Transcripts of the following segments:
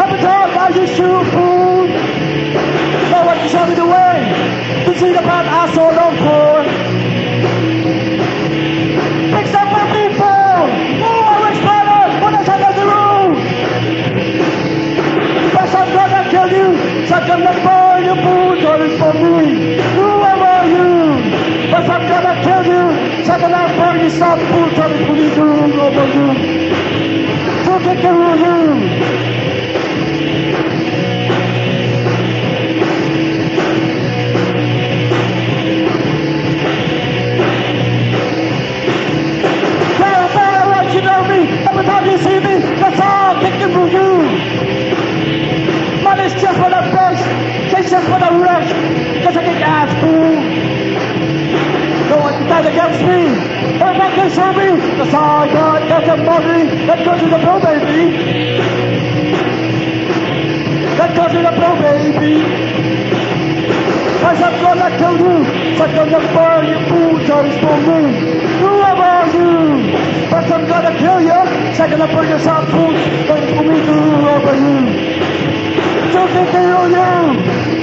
Habitat I used to fool. No one can show me the way to see the path I saw no for. Fix up my people. Oh, I wish pardon for the time of the rule. But I'm gonna kill you. Such a not for your food, or it's for me. Who are you? But I'm gonna kill you. Such a not for your food, or it's for me. Who are you? Who can kill you? Chase just for the best. Just for the rest. Cause I get your ass fool. No one can fight against me. Everybody can show me. I. That's a body. That goes to the pro, baby. That goes to the pro, baby. I'm gonna kill you. I'm to burn you, fool. Sorry, spoon me. Whoever are you? But I'm gonna kill you. Second to burn yourself, fool. Don't me through you. Eu think they know.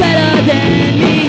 Better than me.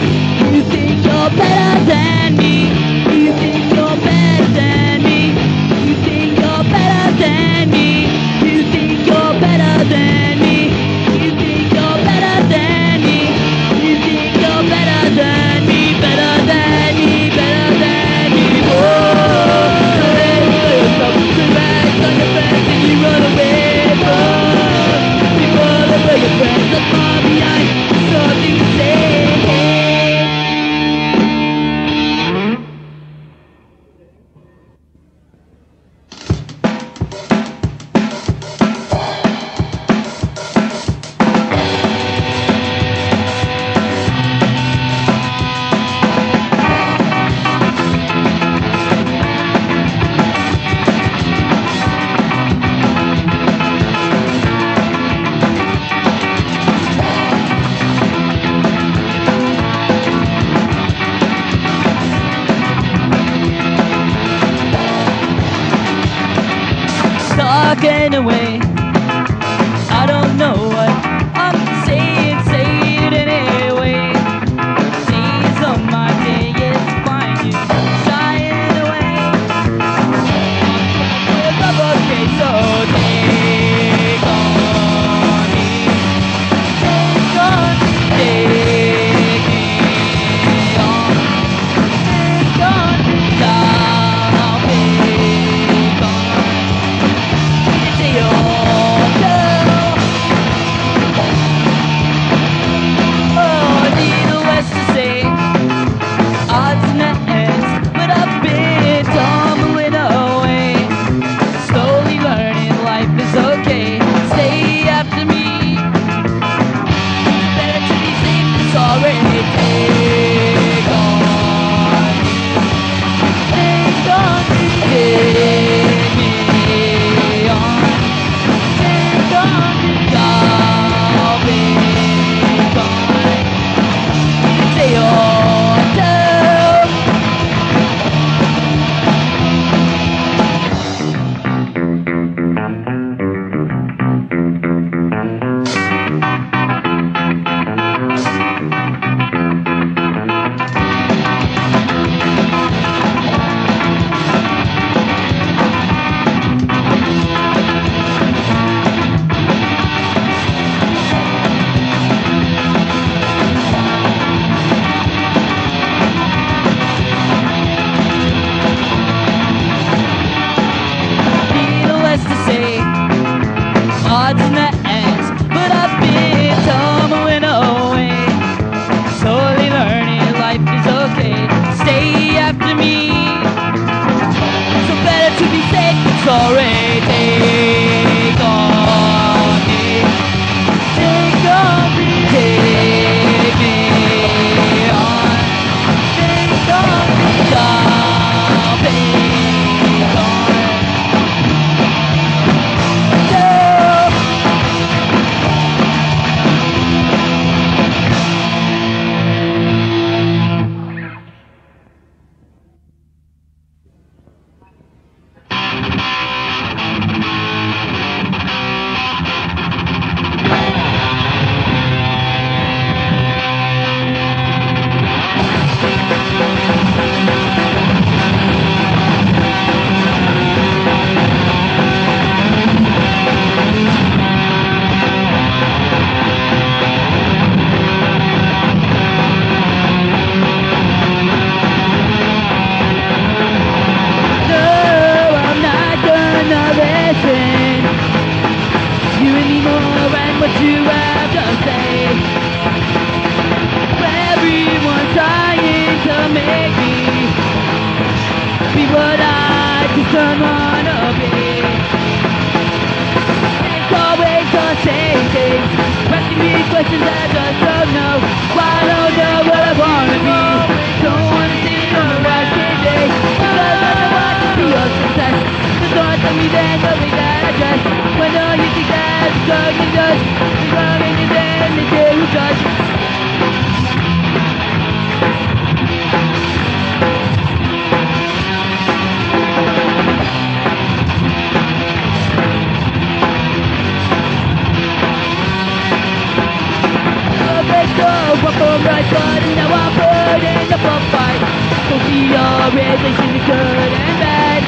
right, but now I'm burning up a fight. So we are relating the good and bad.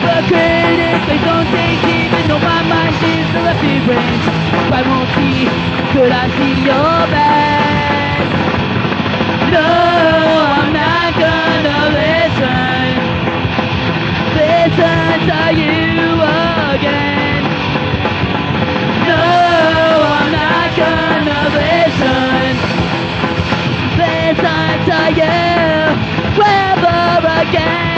The critics, they don't think even though my mind is the lefty brain. I won't see, could I see your bad? No, I'm not gonna listen. Listen to you again. time to you forever again.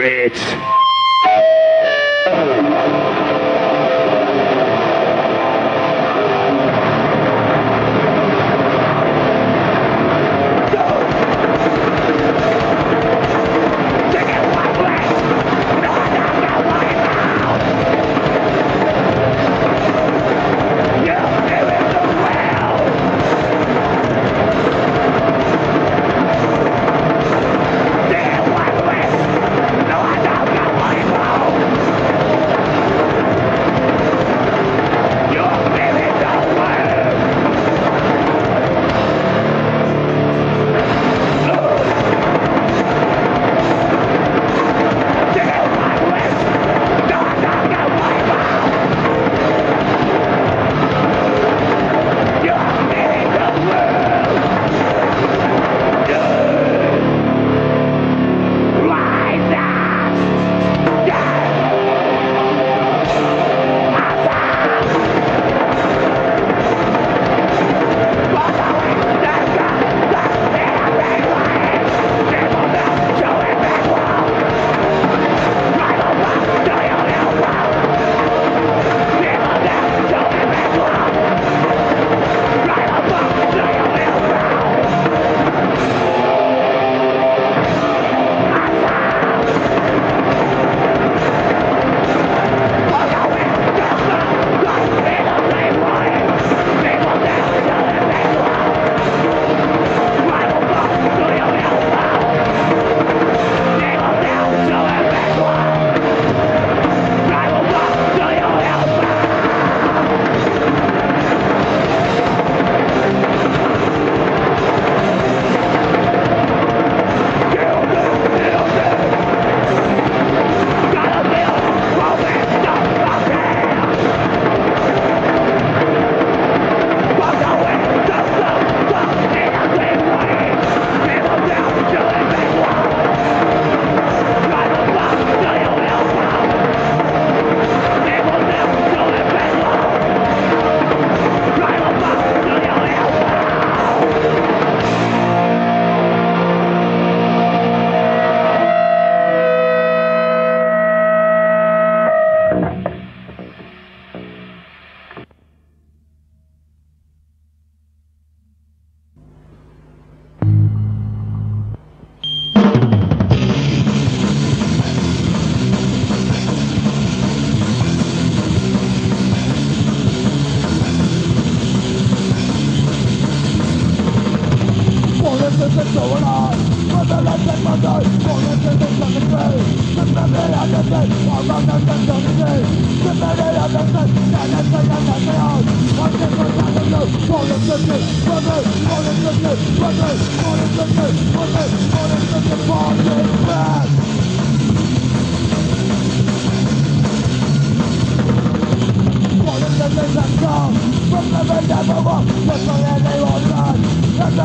great.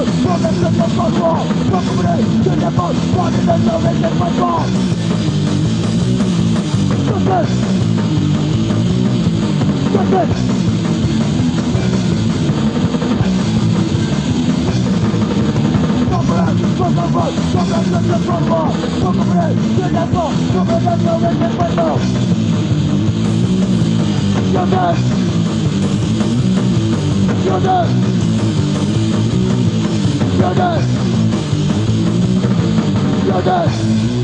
voz, porque se te colgó, no cubre, tenemos poniendo en el balcón. Entonces, entonces, Sobre nuestro cuerpo, sobre el tiempo, sobre nuestro recuerdo. Yo te, yo te. You're dead. You're dead.